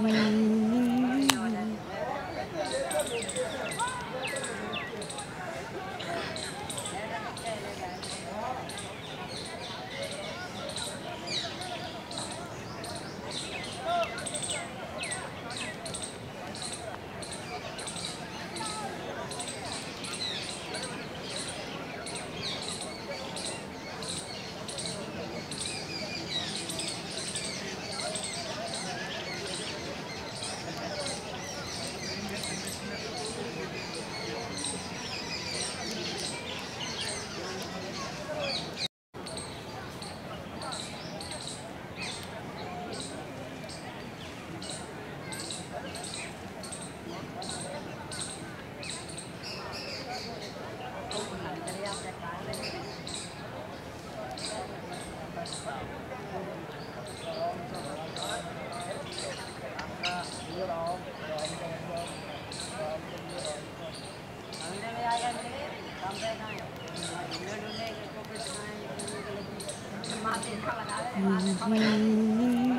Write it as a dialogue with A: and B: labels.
A: 嗯。嗯嗯嗯